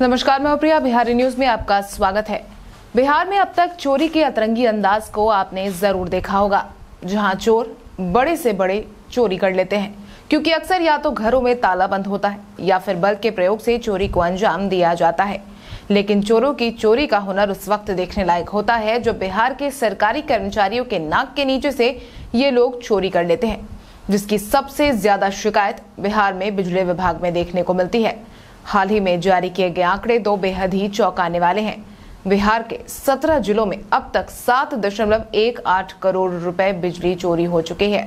नमस्कार, मैं प्रिया। बिहारी न्यूज़ में आपका स्वागत है। बिहार में अब तक चोरी के अतरंगी अंदाज को आपने ज़रूर देखा होगा, जहाँ चोर बड़े से बड़े चोरी कर लेते हैं, क्योंकि अक्सर या तो घरों में ताला बंद होता है, या फिर बल के प्रयोग से चोरी को अंजाम दिया जाता है। लेकिन चोरों की चोरी का हुनर उस वक्त देखने लायक होता है जो बिहार के सरकारी कर्मचारियों के नाक के नीचे से ये लोग चोरी कर लेते हैं, जिसकी सबसे ज़्यादा शिकायत बिहार में बिजली विभाग में देखने को मिलती है। हाल ही में जारी किए गए आंकड़े दो बेहद ही चौंकाने वाले हैं। बिहार के 17 जिलों में अब तक सात दशमलव एक आठ करोड़ रुपए बिजली चोरी हो चुके हैं।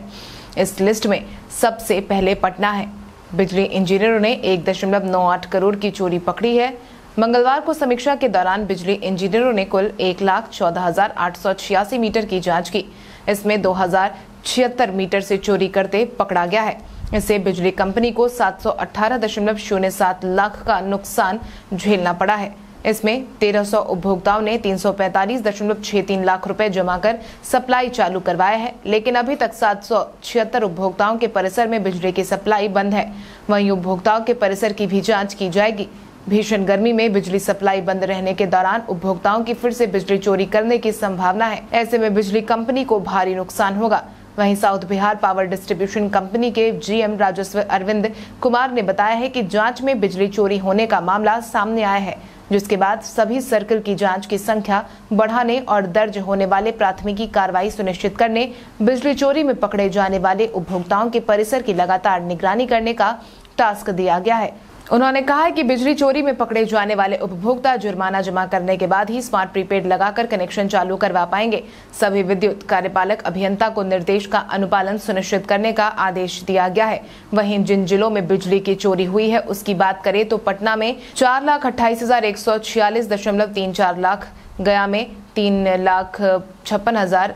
इस लिस्ट में सबसे पहले पटना है। बिजली इंजीनियरों ने एक दशमलव नौ आठ करोड़ की चोरी पकड़ी है। मंगलवार को समीक्षा के दौरान बिजली इंजीनियरों ने कुल एक लाख चौदह हज़ार आठ सौ छियासी मीटर की जाँच की। इसमें दो हज़ार छिहत्तर मीटर से चोरी करते पकड़ा गया है। इससे बिजली कंपनी को सात लाख का नुकसान झेलना पड़ा है। इसमें 1300 उपभोक्ताओं ने 345.63 लाख रुपए जमा कर सप्लाई चालू करवाया है, लेकिन अभी तक सात सौ छिहत्तर उपभोक्ताओं के परिसर में बिजली की सप्लाई बंद है। वहीं उपभोक्ताओं के परिसर की भी जाँच की जाएगी। भीषण गर्मी में बिजली सप्लाई बंद रहने के दौरान उपभोक्ताओं की फिर से बिजली चोरी करने की संभावना है। ऐसे में बिजली कंपनी को भारी नुकसान होगा। वहीं south Bihar power distribution company के जीएम राजस्व अरविंद कुमार ने बताया है कि जाँच में बिजली चोरी होने का मामला सामने आया है, जिसके बाद सभी सर्कल की जाँच की संख्या बढ़ाने और दर्ज होने वाले प्राथमिकी कार्रवाई सुनिश्चित करने, बिजली चोरी में पकड़े जाने वाले उपभोक्ताओं के परिसर की लगातार निगरानी करने का टास्क दिया गया है। उन्होंने कहा कि बिजली चोरी में पकड़े जाने वाले उपभोक्ता जुर्माना जमा करने के बाद ही स्मार्ट प्रीपेड लगाकर कनेक्शन चालू करवा पाएँगे। सभी विद्युत कार्यपालक अभियंता को निर्देश का अनुपालन सुनिश्चित करने का आदेश दिया गया है। वहीं जिन जिलों में बिजली की चोरी हुई है, उसकी बात करें तो पटना में चार लाख अट्ठाईस हज़ार एक सौ छियालीस दशमलव तीन चार लाख, गया में तीन लाख छप्पन हज़ार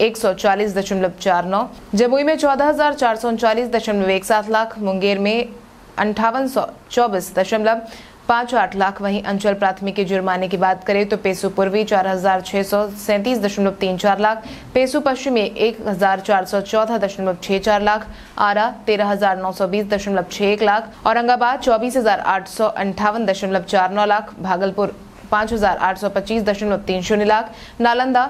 एक सौ चालीस दशमलव चार नौ, जमुई में चौदह हज़ार चार सौ उनचालीस दशमलव एक सात लाख, मुंगेर में अंठावन सौ चौबीस दशमलव पाँच आठ लाख। वहीं अंचल प्राथमिकी जुर्माने की बात करें तो पेसू पूर्वी चार हज़ार छह सौ सैंतीस दशमलव तीन चार लाख, पेसू पश्चिमी एक हज़ार चार सौ चौदह दशमलव छह चार लाख, आरा तेरह हज़ार नौ सौ बीस दशमलव छह एक लाख, औरंगाबाद चौबीस हज़ार आठ सौ अंठावन दशमलव चार नौ लाख, भागलपुर पाँच हज़ार आठ सौ पच्चीस दशमलव तीन शून्य लाख, नालंदा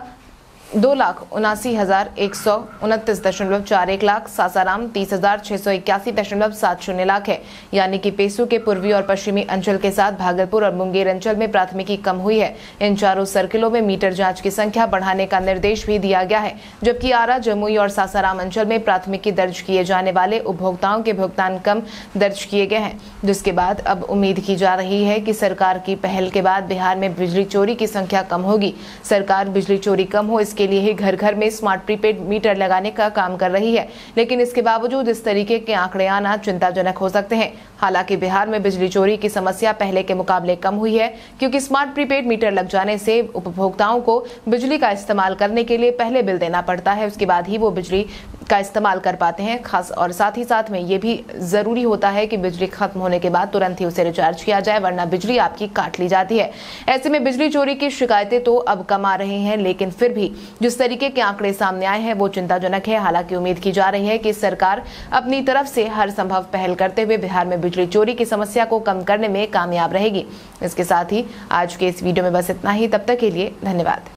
दो लाख उनासी हज़ार एक सौ उनतीस दशमलव चार एक लाख, सासाराम तीस हज़ार छह सौ इक्यासी दशमलव सात शून्य लाख है। यानी कि पेसू के पूर्वी और पश्चिमी अंचल के साथ भागलपुर और मुंगेर अंचल में प्राथमिकी कम हुई है। इन चारों सर्किलों में मीटर जाँच की संख्या बढ़ाने का निर्देश भी दिया गया है, जबकि आरा, जमुई और सासाराम अंचल में प्राथमिकी दर्ज किए जाने वाले उपभोक्ताओं के भुगतान कम दर्ज किए गए हैं। जिसके बाद अब उम्मीद की जा रही है कि सरकार की पहल के बाद बिहार में बिजली चोरी की संख्या कम होगी। सरकार बिजली चोरी कम हो इसके लिए ही घर घर में स्मार्ट प्रीपेड मीटर लगाने का काम कर रही है। लेकिन इसके बावजूद इस तरीके के आंकड़े आना चिंताजनक हो सकते हैं। हालाँकि बिहार में बिजली चोरी की समस्या पहले के मुकाबले कम हुई है, क्योंकि स्मार्ट प्रीपेड मीटर लग जाने से उपभोक्ताओं को बिजली का इस्तेमाल करने के लिए पहले बिल देना पड़ता है। उसके बाद ही वो बिजली का इस्तेमाल कर पाते हैं। खास और साथ ही साथ में ये भी ज़रूरी होता है कि बिजली खत्म होने के बाद तुरंत ही उसे रिचार्ज किया जाए, वरना बिजली आपकी काट ली जाती है। ऐसे में बिजली चोरी की शिकायतें तो अब कम आ रही हैं, लेकिन फिर भी जिस तरीके के आंकड़े सामने आए हैं, वो चिंताजनक है। हालाँकि उम्मीद की जा रही है कि सरकार अपनी तरफ़ से हर संभव पहल करते हुए बिहार में बिजली चोरी की समस्या को कम करने में कामयाब रहेगी। इसके साथ ही आज के इस वीडियो में बस इतना ही। तब तक के लिए धन्यवाद।